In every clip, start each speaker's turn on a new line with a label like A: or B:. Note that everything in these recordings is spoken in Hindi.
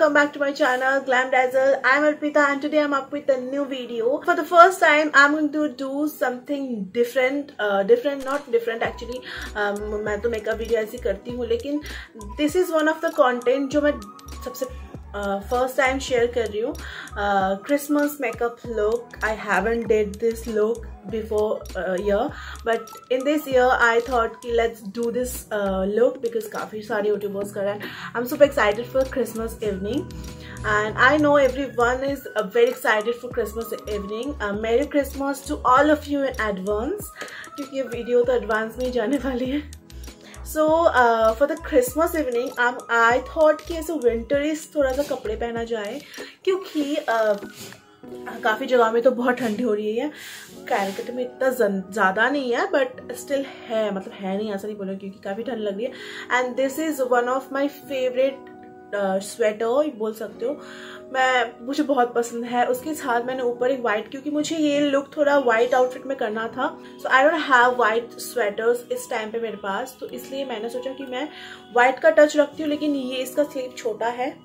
A: welcome back to my channel Glam Dazzle. I'm Arpita and today I'm up with a new video. For the first time I'm going to do something different, uh, different not different actually. Um, मैं तो मेकअप वीडियो ऐसी करती हूँ लेकिन this is one of the content जो मैं सबसे फ़र्स्ट टाइम शेयर कर रही हूँ Christmas makeup look I haven't did this look before year but in this year I thought कि let's do this look because काफ़ी सारे यूट्यूबर्स कर रहे हैं. I am super excited for Christmas evening and I know everyone is very excited for Christmas evening merry Christmas to all of you in advance क्योंकि वीडियो तो एडवांस में ही जाने वाली है. So for the Christmas evening um I thought कि ऐसे विंटर विंटरिस थोड़ा सा कपड़े पहना जाए क्योंकि uh, काफ़ी जगह में तो बहुत ठंडी हो रही है। कैलकट में इतना ज़्यादा नहीं है बट स्टिल है मतलब है नहीं ऐसा नहीं बोलो क्योंकि काफ़ी ठंड लग रही है। And this is one of my favourite sweater बोल सकते हो। मैं, मुझे बहुत पसंद है। उसके साथ मैंने ऊपर एक वाइट क्योंकि मुझे ये लुक थोड़ा वाइट आउटफिट में करना था। So I don't have white sweaters इस टाइम पे मेरे पास। तो इसलिए मैंने सोचा कि मैं वाइट का टच रखती हूँ, लेकिन ये इसका स्लीव छोटा है।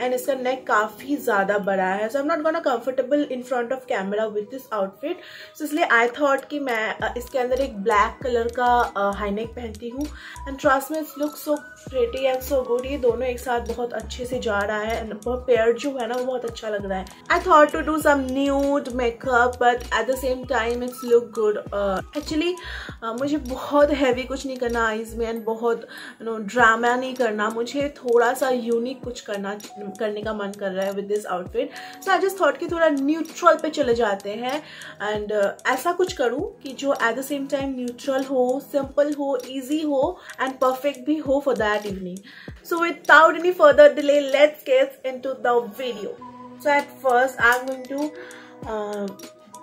A: एंड इसका नेक काफ़ी ज़्यादा बड़ा है। So I am not gonna comfortable in front of camera with this outfit so इसलिए आई थॉट कि मैं इसके अंदर एक ब्लैक कलर का हाई नेक पहनती हूँ। And trust me look so pretty and so good ये दोनों एक साथ बहुत अच्छे से जा रहा है एंड पेयर जो है ना वो बहुत अच्छा लग रहा है। I thought to do some nude makeup but at the same time it's look good actually मुझे बहुत हैवी कुछ नहीं करना आईज में एंड बहुत नो ड्रामा नहीं करना। मुझे थोड़ा सा यूनिक कुछ करना करने का मन कर रहा है with this outfit so I just thought कि थोड़ा न्यूट्रल पे चले जाते हैं एंड uh, ऐसा कुछ करूँ कि जो at the same time neutral हो सिंपल हो ईजी हो एंड परफेक्ट भी हो for that evening so without any further delay let's get into the video so at first I am going to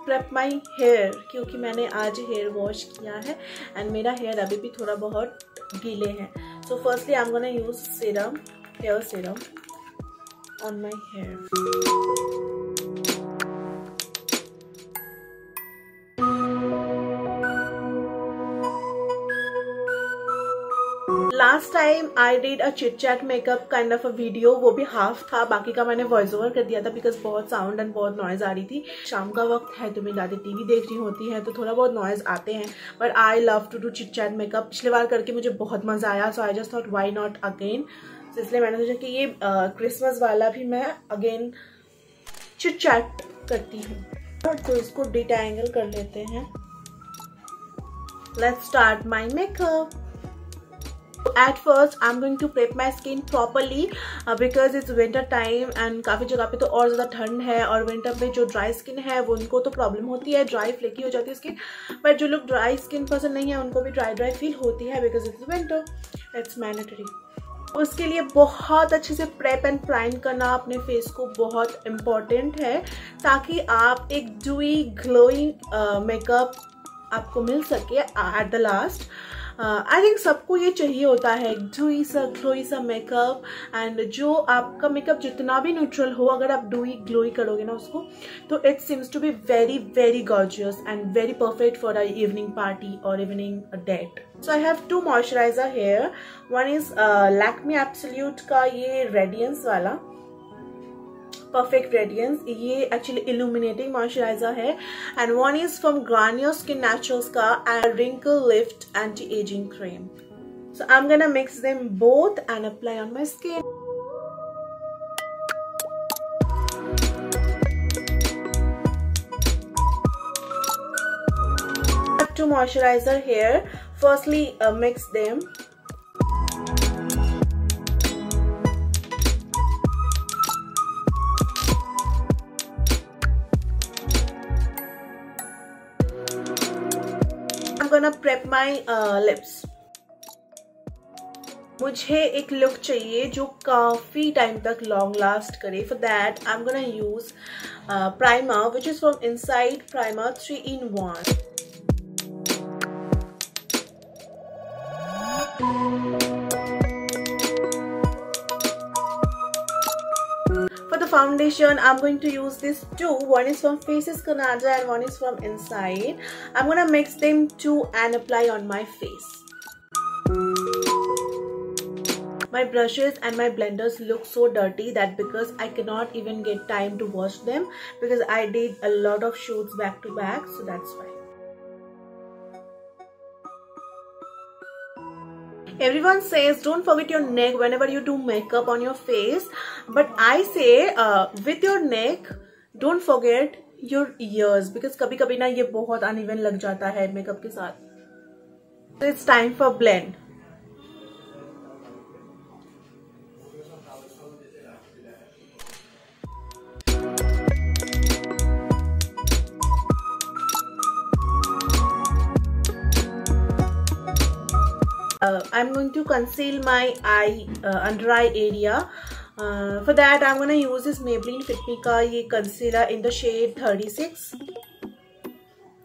A: prep my hair क्योंकि मैंने आज हेयर वॉश किया है एंड मेरा हेयर अभी भी थोड़ा बहुत गीले हैं. Firstly I am gonna use serum hair serum on my hair. Last time I did a chit chat makeup kind of a video वो भी हाफ़ था बाकी का मैंने वॉइस ओवर कर दिया था बिकॉज़ बहुत साउंड एंड बहुत नॉइज़ आ रही थी। शाम का वक्त है तो मेरी दादी टीवी देख रही होती है तो थोड़ा बहुत नॉइज़ आते हैं but I love to do chit chat makeup पिछले बार करके मुझे बहुत मज़ा आया so I just thought why not again इसलिए मैंने सोचा कि ये क्रिसमस uh, वाला भी मैं अगेन चिट चैट करती हूँ। तो इसको डिटेंगल कर लेते हैं। Let's start my makeup at first I am going to prep my skin properly because it's winter time and काफ़ी जगह पे तो और ज़्यादा ठंड है और विंटर में जो ड्राई स्किन है, वो उनको तो प्रॉब्लम होती है ड्राई फ्लेकी हो जाती है स्किन बट जो लोग ड्राई स्किन पसंद नहीं है, उनको भी ड्राई ड्राई फील होती है because it's winter it's mandatory उसके लिए बहुत अच्छे से प्रेप एंड प्राइन करना अपने फेस को बहुत इंपॉर्टेंट है, ताकि आप एक डुई ग्लोइंग मेकअप आपको मिल सके at the last I think सबको ये चाहिए होता है डुई सा ग्लोई सा मेकअप एंड जो आपका मेकअप जितना भी न्यूट्रल हो, अगर आप डुई ग्लोई करोगे ना उसको तो it seems to be very very gorgeous and very perfect for a evening party और evening date so I have to moisturizer here one is Lakme absolute का ये रेडियंस वाला. परफेक्ट रेडियंस ये एक्चुअली इल्यूमिनेटिंग मॉइस्चराइजर है and one is from Garnier skin naturals का and wrinkle lift anti ageing cream so i'm gonna mix them both and apply on my skin to moisturizer here firstly uh, mix them Gonna prep my uh, lips. मुझे एक लुक चाहिए जो काफ़ी टाइम तक लॉन्ग लास्ट करे. For that I am gonna use primer which is from inside primer three in one foundation. I'm going to use these two. One is from faces canada and one is from inside. I'm gonna mix them two and apply on my face. My brushes and my blenders look so dirty that because I cannot even get time to wash them because I did a lot of shoots back to back so that's why everyone says don't forget your neck whenever you do makeup on your face but i say uh, with your neck don't forget your ears because kabhi kabhi na ye bahut uneven lag jata hai makeup ke sath so it's time for blend uh, I'm going to conceal my eye uh, under eye area. Uh, for that I'm going to use this Maybelline Fit Me Ka ye concealer in the shade 36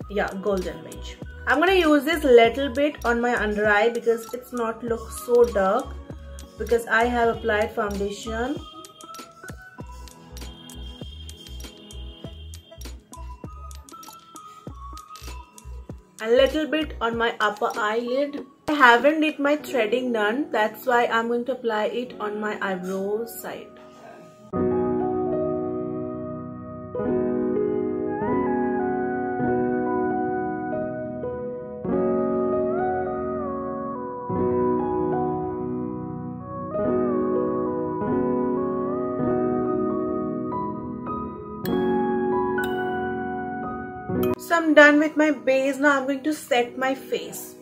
A: yeah golden beige I'm going to use this little bit on my under eye because it's not look so dark because I have applied foundation. A little bit on my upper eyelid I haven't did my threading done that's why I'm going to apply it on my eyebrow side So I'm done with my base. Now I'm going to set my face.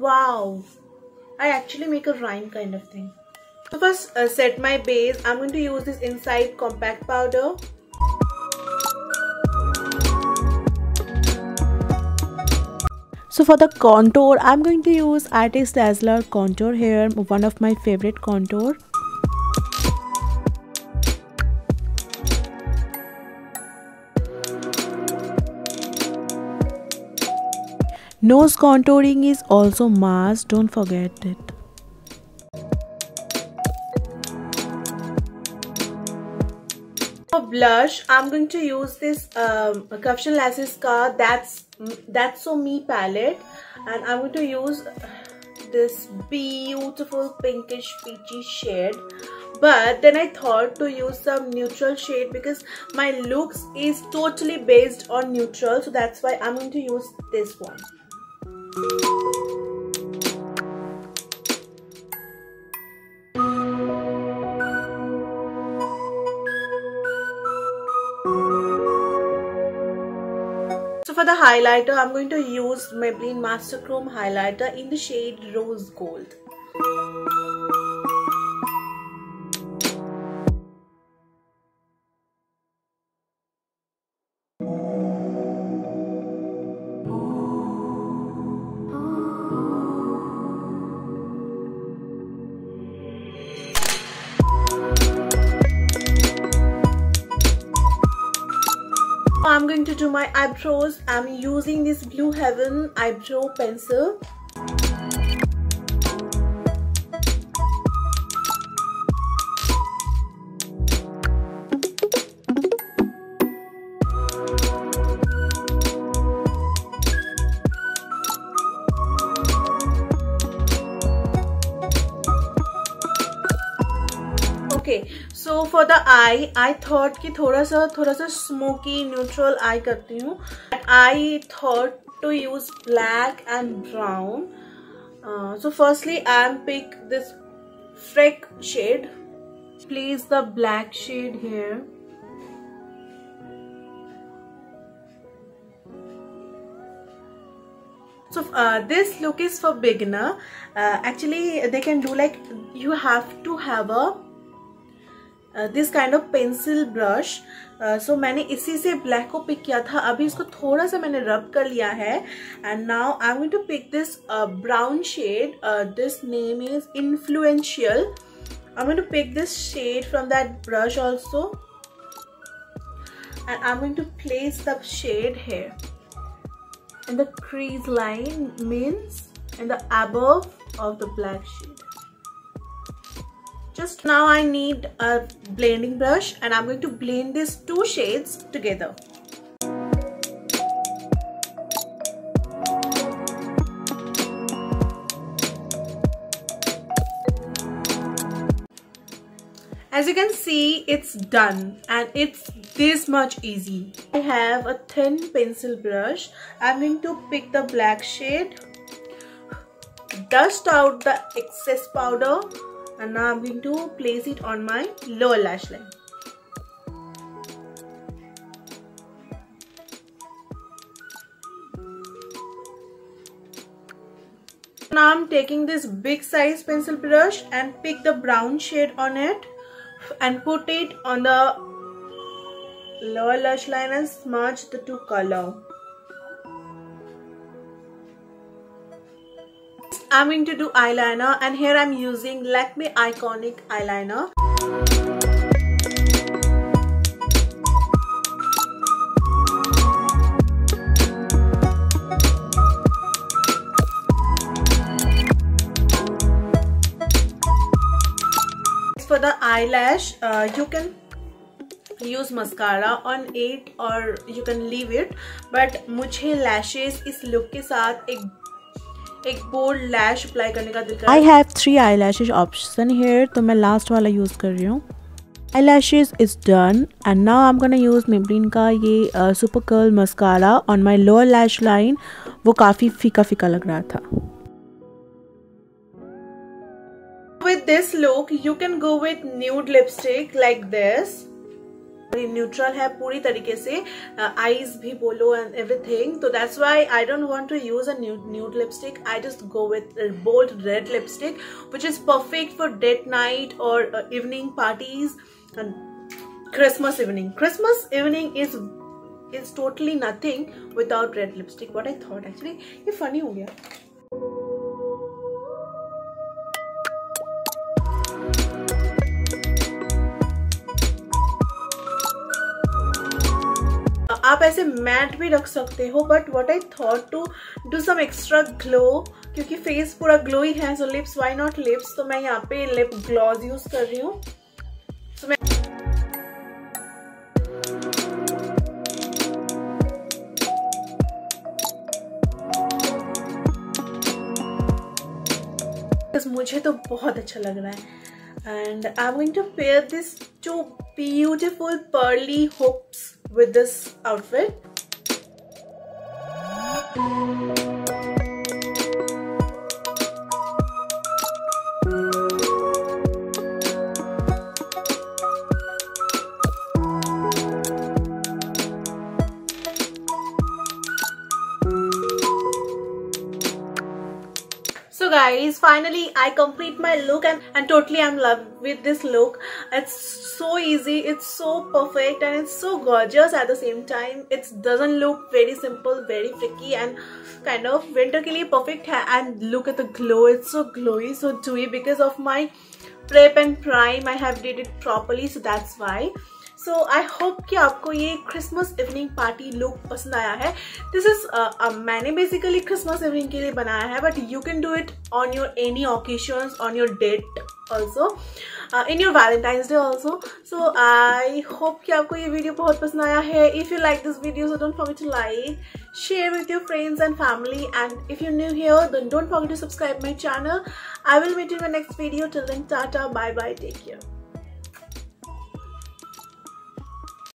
A: Wow. I actually make a rhyme kind of thing. So first uh, set my base. I'm going to use this Inside Compact Powder. So for the contour, I'm going to use Artist Dazzler Contour here, one of my favorite contour. Nose contouring is also must, don't forget it. For blush, I'm going to use this um, Professional Lashes That's, That's So Me palette. And I'm going to use this beautiful pinkish peachy shade. But then I thought to use some neutral shade because my looks is totally based on neutral. So that's why I'm going to use this one so for the highlighter, I'm going to use Maybelline Master Chrome highlighter in the shade Rose Gold. To do my eyebrows. I'm using this Blue Heaven eyebrow pencil. I I thought कि थोड़ा सा थोड़ा सा स्मोकी न्यूट्रल आई करती हूँ. I thought to use black and brown so firstly I am pick this freak shade please the black shade here so uh, this look is for beginner. Uh, actually they can do like you have to have a this kind of pencil brush so मैंने इसी से ब्लैक को पिक किया था। अभी इसको थोड़ा सा मैंने रब कर लिया है। And now I am to pick this brown shade this name is influential I am to pick this shade from that brush also and I'm going to place the shade here. In the crease line means in the above of the black shade. Just now I need a blending brush and I'm going to blend these two shades together. as you can see it's done and it's this much easy. I have a thin pencil brush. I'm going to pick the black shade. Dust out the excess powder and now I'm going to place it on my lower lash line Now I'm taking this big size pencil brush and pick the brown shade on it and put it on the lower lash line and smudge the two color. I'm going to do eyeliner and here I'm using Lakme Iconic Eyeliner. for the eyelash uh, you can use mascara on it or you can leave it but मुझे lashes इस look के साथ एक एक बोल्ड लैश अप्लाई करने का दिल कर
B: I have three eye lashes option here तो मैं लास्ट वाला यूज़ कर रही हूँ। Eye lashes is done and now I am gonna use Maybelline का ये super curl mascara on my lower lash line वो काफ़ी फीका फीका लग रहा था।
A: With this look you can go with nude lipstick like this. Neutral है पूरी तरीके से आईज uh, भी बोलो एंड एवरीथिंग तो that's why I don't want to use a nude lipstick I just go with bold red lipstick which is perfect for date night और evening parties Christmas evening Christmas evening is is totally nothing without red lipstick. What i thought actually ये funny हो गया। ऐसे मैट भी रख सकते हो but what I thought to do some extra glow क्योंकि फेस पूरा ग्लो ही है so lips why not lips तो मैं यहाँ पे लिप ग्लॉज यूज़ कर रही हूँ। मैं मुझे तो बहुत अच्छा लग रहा है। And I'm going to pair these two beautiful pearly hoops with this outfit. Guys finally i complete my look and, and totally i'm love with this look. It's so easy it's so perfect and it's so gorgeous at the same time. It doesn't look very simple very freaky and kind of winter ke perfect and look at the glow it's so glowy so dewy because of my prep and prime. I have did it properly so that's why so I hope कि आपको ये क्रिसमस इवनिंग पार्टी लुक पसंद आया है। दिस इज़ uh, मैंने बेसिकली क्रिसमस इवनिंग के लिए बनाया है but you can do it on your any occasion on your date also in your Valentine's day also so I hope कि आपको ये वीडियो बहुत पसंद आया है। If you like this video so don't forget to like share with your friends and family. And if you're new here then don't forget to subscribe my channel. I will meet you in my next video. Till tata bye bye take care.